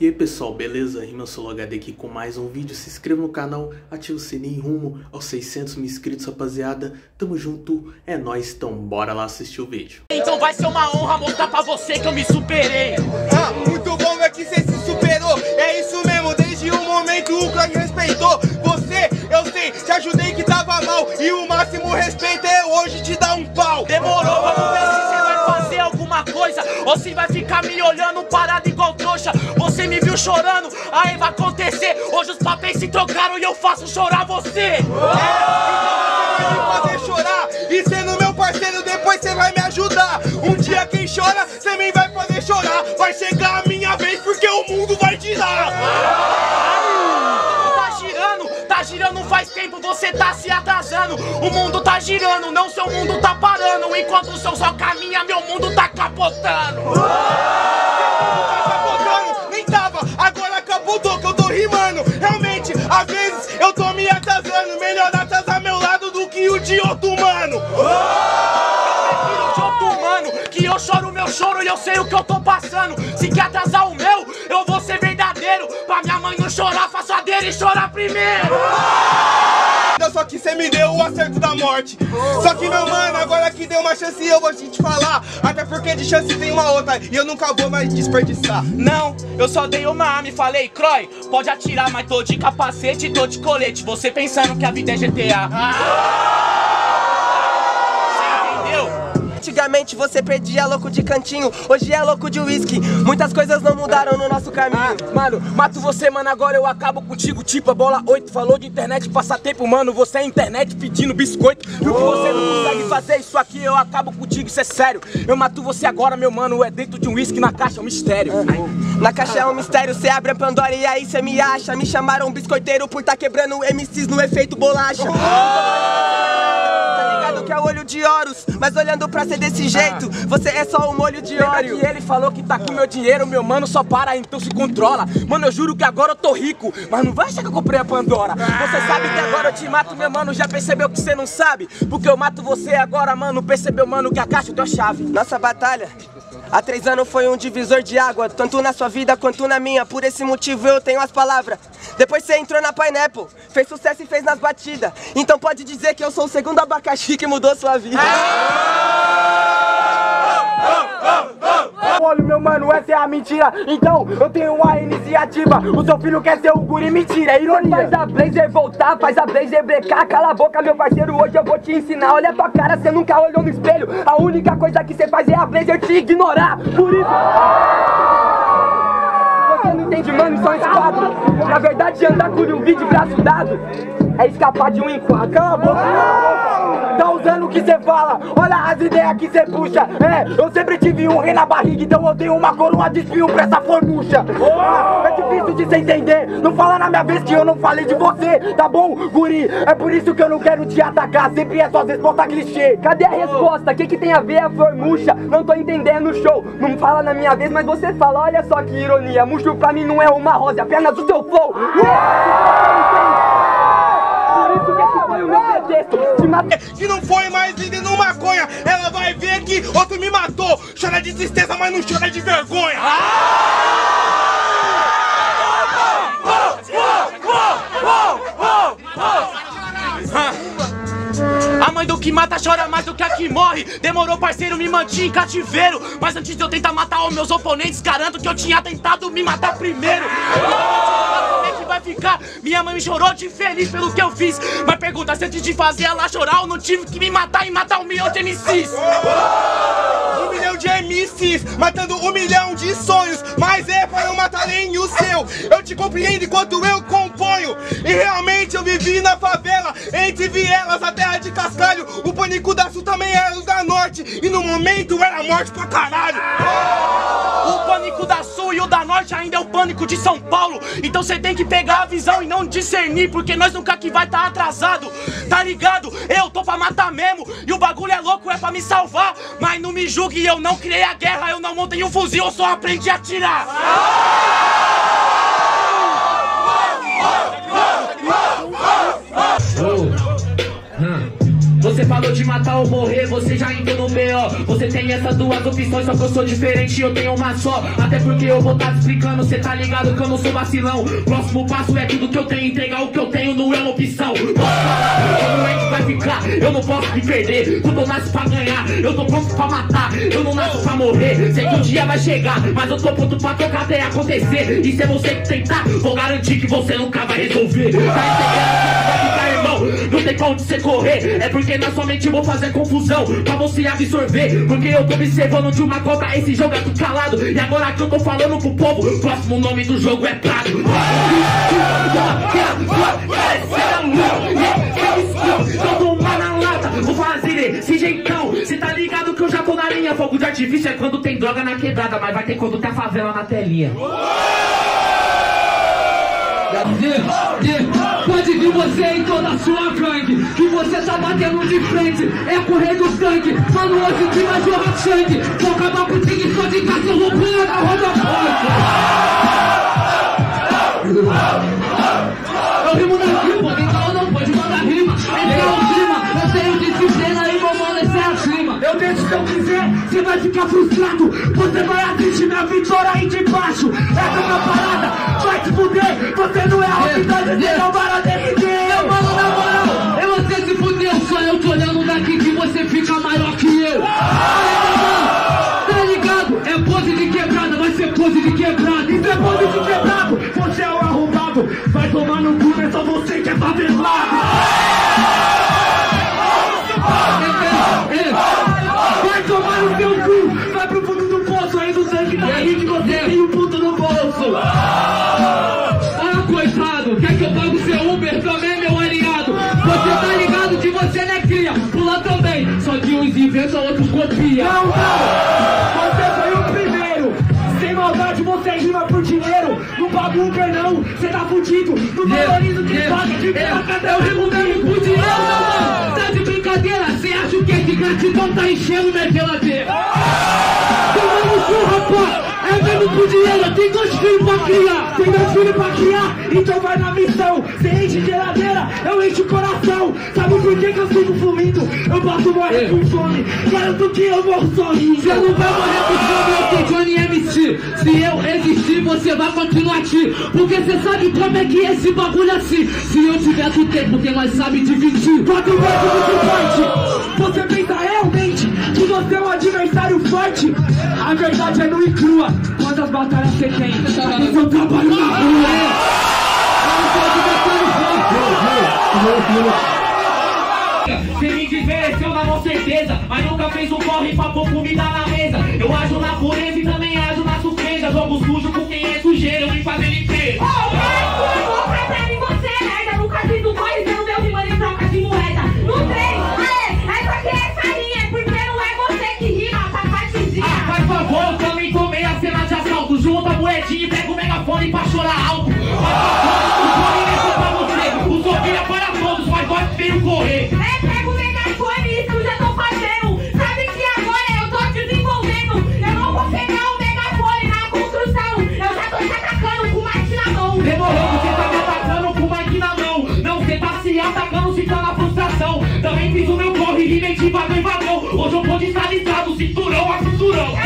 E aí pessoal, beleza? RimaSoloHD aqui com mais um vídeo. Se inscreva no canal, ative o sininho rumo aos 600 mil inscritos, rapaziada. Tamo junto, é nóis, então bora lá assistir o vídeo. Então vai ser uma honra mostrar pra você que eu me superei. Ah, muito bom é que você se superou. É isso mesmo, desde o momento o clã respeitou. Você, eu sei, te ajudei que tava mal. E o máximo respeito é hoje te dar um pau. Demorou, vamos ver alguma coisa ou se vai ficar me olhando parado igual trouxa. Você me viu chorando, aí vai acontecer. Hoje os papéis se trocaram e eu faço chorar você. É, então você vai me fazer chorar. E sendo meu parceiro, depois você vai me ajudar. Um dia quem chora, também vai fazer chorar. Vai chegar a minha vez porque o mundo vai girar. Tá girando, tá girando faz tempo, você tá se atrasando. O mundo tá girando, não seu mundo tá parando. Enquanto o seu só caminha, meu mundo tá capotando. Tá capotando, nem tava, agora capotou que eu tô rimando. Realmente, às vezes eu tô me atrasando. Melhor atrasar meu lado do que o de outro mano. Prefiro de outro humano, que eu choro o meu choro e eu sei o que eu tô passando. Se quer atrasar o meu, eu vou ser verdadeiro. Pra minha mãe não chorar, faço a dele chorar primeiro. Só que cê me deu o acerto da morte. Só que, meu mano, agora que deu uma chance eu vou te falar. Até porque de chance tem uma outra e eu nunca vou mais desperdiçar. Não, eu só dei uma arma e falei, Croy, pode atirar, mas tô de capacete e tô de colete. Você pensando que a vida é GTA. Entendeu? Antigamente você perdia louco de cantinho, hoje é louco de uísque. Muitas coisas não mudaram no nosso caminho. Ah, mano, mato você, mano, agora eu acabo contigo. Tipo, a bola 8 falou de internet, passar tempo, mano. Você é internet pedindo biscoito. Viu que você não consegue fazer isso aqui, eu acabo contigo, isso é sério. Eu mato você agora, meu mano, é dentro de um uísque na caixa, é um mistério. Na caixa é um mistério, cê abre a Pandora e aí cê me acha. Me chamaram biscoiteiro por tá quebrando MCs no efeito bolacha. Que é o olho de Horus, mas olhando pra ser desse jeito, você é só um molho de óleo. que ele falou que tá com meu dinheiro, meu mano, só para, então se controla. Mano, eu juro que agora eu tô rico, mas não vai achar que eu comprei a Pandora. Você sabe que agora eu te mato, meu mano, já percebeu que você não sabe? Porque eu mato você agora, mano, percebeu, mano, que a caixa é a chave. Nossa batalha há três anos foi um divisor de água, tanto na sua vida quanto na minha. Por esse motivo eu tenho as palavras. Depois você entrou na Pineapple, fez sucesso e fez nas batidas. Então pode dizer que eu sou o segundo abacaxi que mudou sua vida. Olha, meu mano, essa é a mentira. Então eu tenho uma iniciativa. O seu filho quer ser o guri, mentira, é ironia. Faz a Blazer voltar, faz a Blazer brecar. Cala a boca, meu parceiro, hoje eu vou te ensinar. Olha tua cara, cê nunca olhou no espelho. A única coisa que cê faz é a Blazer te ignorar. Por isso... Você não entende, mano, um esquadro Na verdade, andar com um vídeo de braço dado. É escapar de um enquadro. Cala a boca Tá usando o que cê fala, olha as ideias que cê puxa. É, eu sempre tive um rei na barriga, então eu tenho uma coroa de espinho pra essa formucha. Ah, é difícil de cê entender, não fala na minha vez que eu não falei de você, tá bom, guri? É por isso que eu não quero te atacar, sempre é só resposta clichê. Cadê a resposta? O que, que tem a ver a formucha? Não tô entendendo o show. Não fala na minha vez, mas você fala. Olha só que ironia. Murcho pra mim não é uma rosa, é apenas o seu flow. Que esse foi o meu pretexto. Te matar. Se não foi mais no maconha, ela vai ver que outro me matou. Chora de tristeza, mas não chora de vergonha. A mãe do que mata chora mais do que a que morre. Demorou, parceiro, me mantinha em cativeiro. Mas antes de eu tentar matar os meus oponentes, garanto que eu tinha tentado me matar primeiro. Vai ficar? Minha mãe me chorou de feliz pelo que eu fiz. Mas pergunta se antes de fazer ela chorar, eu não tive que me matar e matar um milhão de MCs. Um milhão de MCs, matando um milhão de sonhos. Mas é pra não matar nem o seu. Eu te compreendo enquanto eu componho. E realmente eu vivi na favela, entre vielas, a terra de cascalho. O pânico da sul também era o da norte. E no momento era morte pra caralho. O pânico da Sul e o da Norte ainda de São Paulo. Então você tem que pegar a visão e não discernir, porque nós nunca que vai tá atrasado. Tá ligado? Eu tô pra matar mesmo e o bagulho é louco, é pra me salvar. Mas não me julgue, eu não criei a guerra, eu não montei um fuzil, eu só aprendi a atirar. Você falou de matar ou morrer, você já entrou no BO. Você tem essas duas opções, só que eu sou diferente, eu tenho uma só. Até porque eu vou tá explicando, cê tá ligado que eu não sou vacilão. Próximo passo é tudo que eu tenho, entregar o que eu tenho não é uma opção. Posso falar, que vai ficar? Eu não posso me perder, tudo nasce pra ganhar. Eu tô pronto pra matar, eu não nasço pra morrer. Sei que um dia vai chegar, mas eu tô pronto pra tocar até acontecer. E se é você tentar, vou garantir que você nunca vai resolver. Tá entendendo? Vai ficar irmão, não tem pra onde você correr. É porque na eu vou fazer confusão pra você absorver. Porque eu tô observando de uma cota, esse jogo é calado. E agora que eu tô falando pro povo, próximo nome do jogo é Prado. Então tomar na lata, vou fazer esse jeitão. Cê tá ligado que eu já tô na linha. Fogo de artifício é quando tem droga na quebrada, mas vai ter quando tem a favela na telinha. Pode vir você e toda a sua gangue Que você tá batendo de frente É correr do sangue Mano, hoje que vai jorrar sangue Vou acabar com o tigre só de cachorro pula na roda Eu rimo na rima, quem falou não pode mandar rima. Esse é o clima, eu tenho disciplina e vou mano, é acima Eu deixo se eu quiser, você vai ficar frustrado. Você vai assistir minha vitória aí de baixo. Essa é minha parada, vai te fuder Você não é só você que é favelado Vai tomar no seu cu, vai pro fundo do poço Aí do sangue da rede você tem o puto no bolso. Ah, coitado, quer que eu pague o seu Uber também, meu aliado? Você tá ligado que você não é cria, pula também. Só que uns inventam, outros copiam Não, não, você foi o primeiro. Sem maldade você rima paga Uber não, você tá fudido. Não valoriza o que paga, de eu rimo mesmo por dinheiro Não, tá de brincadeira. Cê acha o que de gratidão? Tá enchendo minha geladeira. Tomando cu, rapaz. É mesmo por dinheiro, tem dois filhos pra criar. Tem dois filhos pra criar, então vai na missão. Cê enche geladeira, eu encho o coração. Sabe por que, que eu sigo fluindo? Eu posso morrer com fome. Garanto que eu morro sozinho. Você não vai morrer com fome, eu sou Johnny MC Se eu existir, você vai continuar aqui. Porque cê sabe como é que é esse bagulho assim. Se eu tiver do tempo, porque nós sabe dividir? Quatro muito forte Você pensa realmente que você é um adversário forte? A verdade é nua e crua. Quantas batalhas você tem? Esse é o trabalho na rua Você me desmereceu na mão certeza Mas nunca fez um corre pra pôr comida na mesa. Eu ajo na pureza e também ajo na surpresa. Jogo sujo com quem é sujeira, eu vim fazer limpeza Ah, em vagão. Hoje eu vou de estado cinturão a cinturão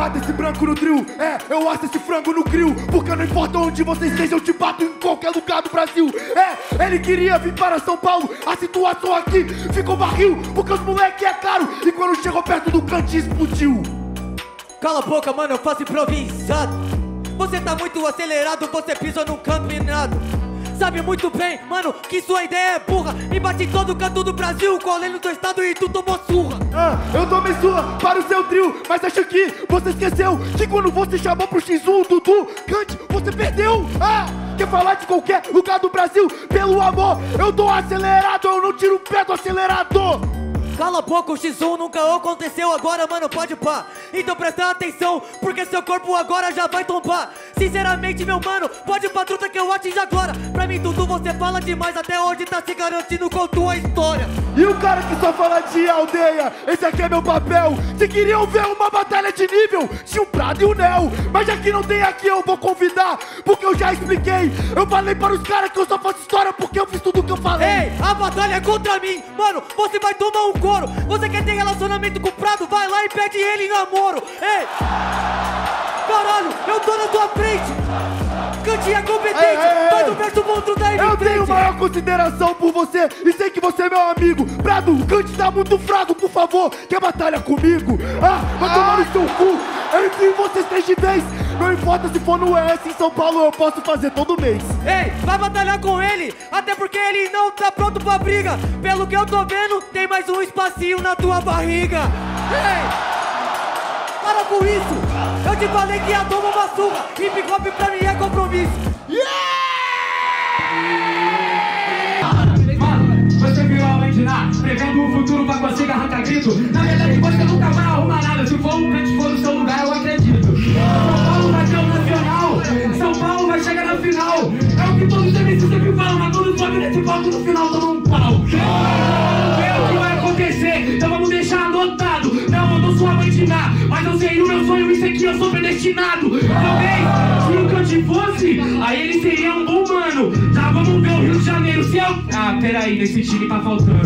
mato esse branco no trio, é, eu asso esse frango no grill Porque não importa onde você esteja, eu te bato em qualquer lugar do Brasil É, ele queria vir para São Paulo, a situação aqui ficou barril Porque os moleque é caro, e quando chegou perto do cantinho explodiu Cala a boca, mano, eu faço improvisado. Você tá muito acelerado, você pisa num canto minado. Sabe muito bem, mano, que sua ideia é burra. Me bate em todo canto do Brasil, colei no teu estado e tu tomou surra. Ah, eu tomei sua para o seu trio, mas acho que você esqueceu que quando você chamou pro X1 Dudu, cante, você perdeu. Ah, quer falar de qualquer lugar do Brasil? Pelo amor, eu tô acelerado, eu não tiro o pé do acelerador. Cala a boca, o X1 nunca aconteceu agora, mano, pode pá. Então presta atenção, porque seu corpo agora já vai tombar. Sinceramente, meu mano, pode pra truta que eu atinge agora. Pra mim, tudo você fala demais, até hoje tá se garantindo com tua história. E o cara que só fala de aldeia, esse aqui é meu papel. Se queriam ver uma batalha de nível, tinha o Prado e o Nel. Mas já que não tem aqui, eu vou convidar, porque eu já expliquei. Eu falei para os caras que eu só faço história porque eu fiz tudo que eu falei. Ei, a batalha é contra mim, mano, você vai tomar um couro. Você quer ter relacionamento com o Prado, vai lá e pede ele em namoro. Ei, caralho, eu tô na tua frente. Cantinha competente, Ei, ei, faz o verso monstro daí Eu tenho maior consideração por você e sei que você é meu amigo. Prado, o Kant tá muito fraco, por favor, quer batalha comigo? Ah, vai tomar no seu cu. Eu enfio vocês três de vez. Não importa se for no ES em São Paulo, eu posso fazer todo mês. Ei, vai batalhar com ele, até porque ele não tá pronto pra briga. Pelo que eu tô vendo, tem mais um espacinho na tua barriga. Ei! Para com isso! Eu te falei que ia tomar uma surra! Hip hop pra mim é compromisso! Mano, você virou a mãe de Ná, prevendo o futuro pra conseguir arrancar grito. Na verdade, você nunca vai arrumar nada. Se for um crente que eu sou predestinado. Se o Cante fosse, aí ele seria um bom mano. Já vamos ver o Rio de Janeiro, se eu... Ah, peraí, nesse time tá faltando.